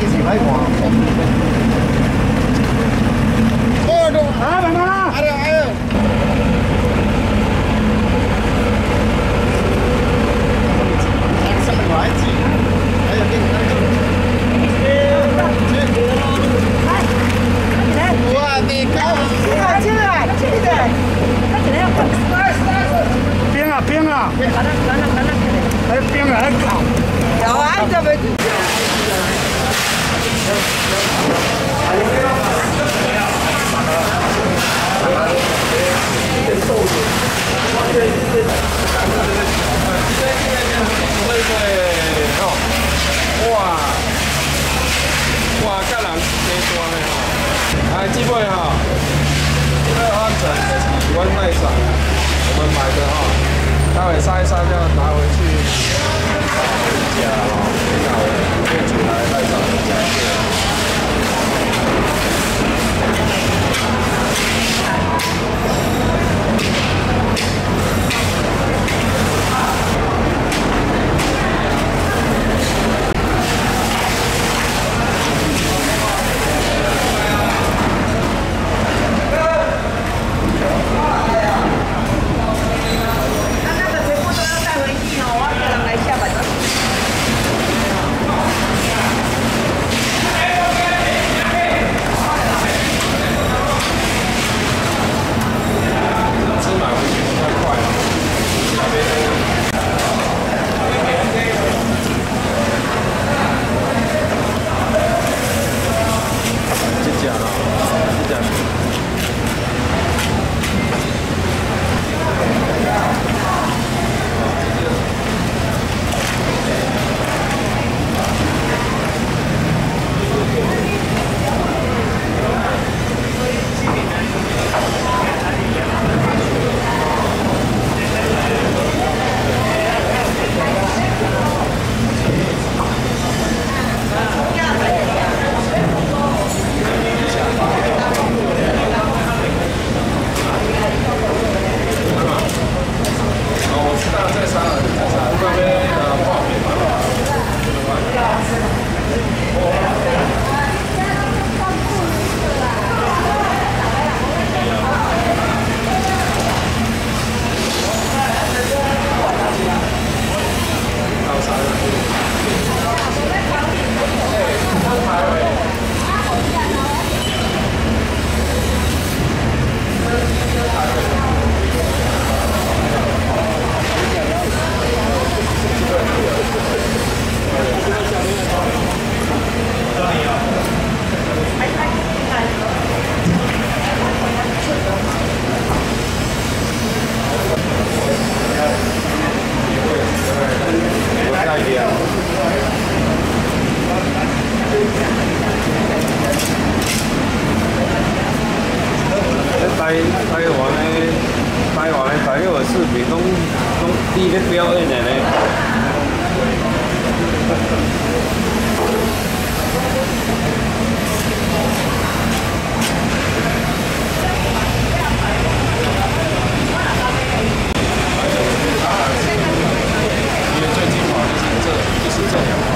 cái gì đấy của 真大的吼！哎，姊妹哈，这个安全是关卖场，我们买的哈，待会晒一晒就要拿回去家哈，然后店主来卖场家。那台台湾的台湾的台友的视频拢拢你咧表演的呢。因为最精华就是这，就是这两款。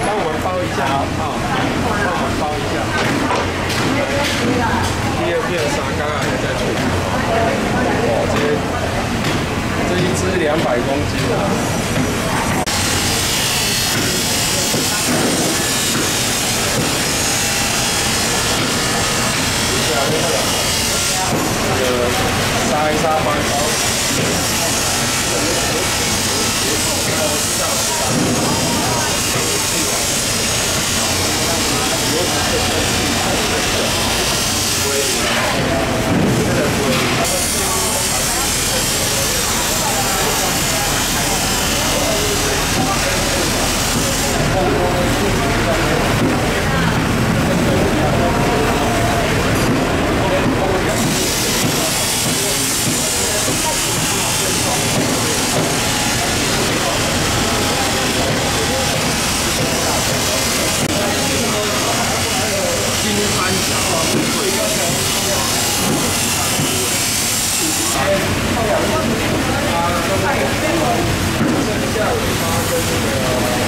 帮我们包一下，好，帮我们包一下。第二片沙刚刚还在处理，哇，两百公斤啊！杀一杀包一包。下尾巴跟那个。